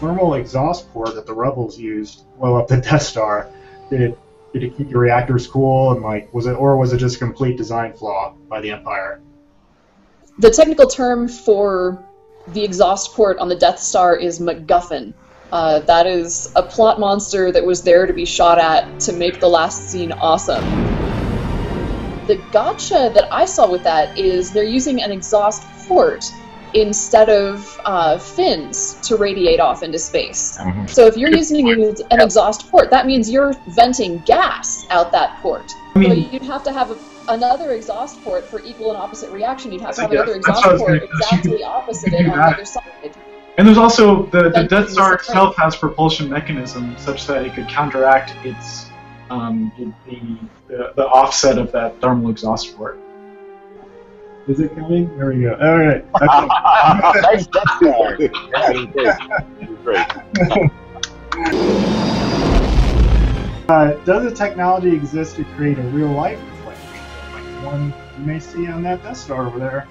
thermal exhaust port that the rebels used to blow up the Death Star, did it did it keep the reactors cool and like was it or was it just a complete design flaw by the Empire? The technical term for the exhaust port on the Death Star is MacGuffin. Uh, that is a plot monster that was there to be shot at to make the last scene awesome. The gotcha that I saw with that is they're using an exhaust port instead of uh, fins to radiate off into space. Mhm. So if you're using an exhaust port, that means you're venting gas out that port. I mean- so you'd have to have a, another exhaust port for equal and opposite reaction. You'd have to have guess. another exhaust port gonna- exactly opposite it on the other side. And there's also the, the Death Star itself has propulsion mechanism such that it could counteract its um, the, the the offset of that thermal exhaust port. Is it coming? There we go. All right. Okay. nice Death Star. Yeah, he did. He was great. Uh, does the technology exist to create a real life deflector, like one you may see on that Death Star over there?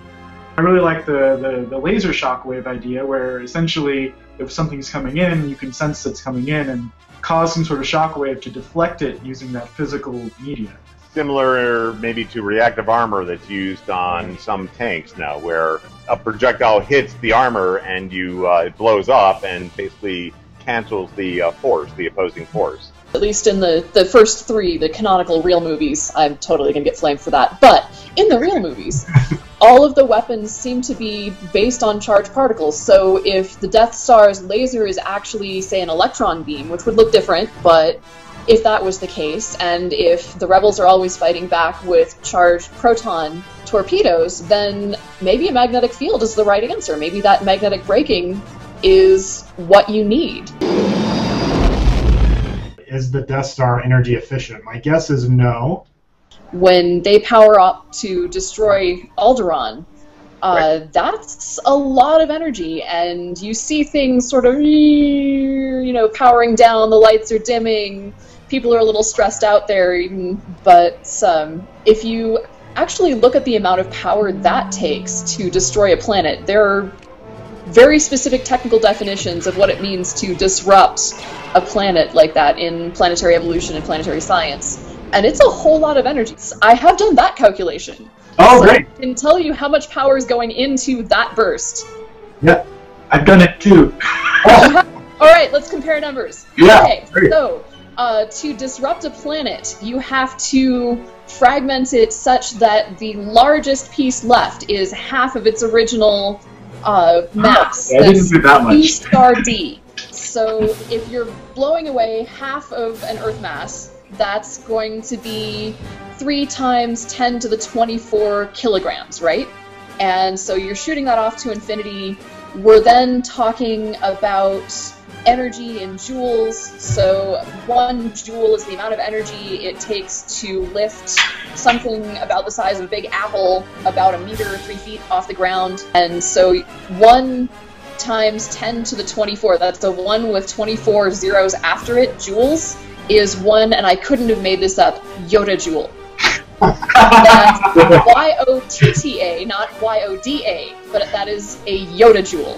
I really like the, the, the laser shockwave idea, where essentially if something's coming in, you can sense it's coming in and cause some sort of shockwave to deflect it using that physical media. Similar, maybe to reactive armor that's used on some tanks now, where a projectile hits the armor and you uh, it blows up and basically cancels the uh, force, the opposing force. At least in the, the first three, the canonical real movies, I'm totally gonna get flamed for that. But in the real movies, all of the weapons seem to be based on charged particles. So if the Death Star's laser is actually, say, an electron beam, which would look different, but if that was the case, and if the rebels are always fighting back with charged proton torpedoes, then maybe a magnetic field is the right answer. Maybe that magnetic braking is what you need. Is the Death Star energy efficient? My guess is no. when they power up to destroy Alderaan, uh, that's a lot of energy, and you see things sort of, you know, powering down. The lights are dimming. People are a little stressed out there, even. But um, if you actually look at the amount of power that takes to destroy a planet, there are very specific technical definitions of what it means to disrupt a planet like that in planetary evolution and planetary science. And it's a whole lot of energy. I have done that calculation. Oh, So great! I can tell you how much power is going into that burst. Yeah, I've done it too. All right, let's compare numbers. Yeah, Okay, so uh, to disrupt a planet, you have to fragment it such that the largest piece left is half of its original uh, mass. I didn't do that E much. star D. So if you're blowing away half of an Earth mass, that's going to be three times 10 to the 24 kilograms, right? And so you're shooting that off to infinity. We're then talking about energy in joules. So one joule is the amount of energy it takes to lift something about the size of a big apple about a meter or three feet off the ground. And so one times 10 to the 24, that's the one with 24 zeros after it, joules, is one, and I couldn't have made this up, yotta joule. That's Y O T T A, not Y O D A, but that is a Yoda joule.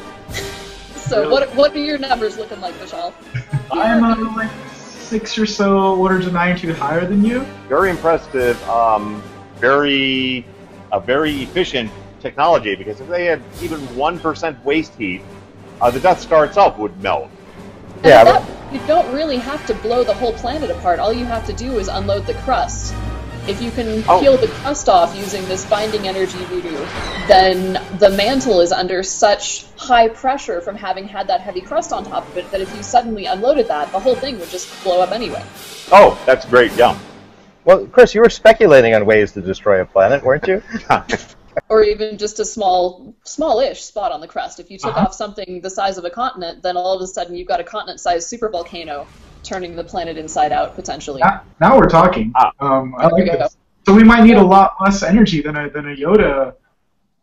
So what what are your numbers looking like, Vishal? I'm uh, like six or so orders of magnitude higher than you. Very impressive, um, very a very efficient technology because if they had even one percent waste heat, uh, the Death Star itself would melt. And Yeah, that, you don't really have to blow the whole planet apart. All you have to do is unload the crust. If you can Oh. peel the crust off using this binding energy voodoo, then the mantle is under such high pressure from having had that heavy crust on top of it that if you suddenly unloaded that, the whole thing would just blow up anyway. Oh, that's great. Yeah. Well, Chris, you were speculating on ways to destroy a planet, weren't you? Or even just a small, smallish spot on the crust. If you took Uh-huh. off something the size of a continent, then all of a sudden you've got a continent-sized supervolcano turning the planet inside out potentially. Now, now we're talking. Ah. Um, I like this. So we might need a lot less energy than a than a Yoda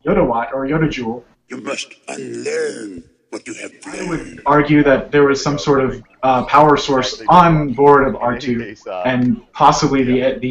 Yoda watt or Yoda joule. You must unlearn what you have learned. I would argue that there was some sort of uh, power source on board of R2, uh, and possibly the the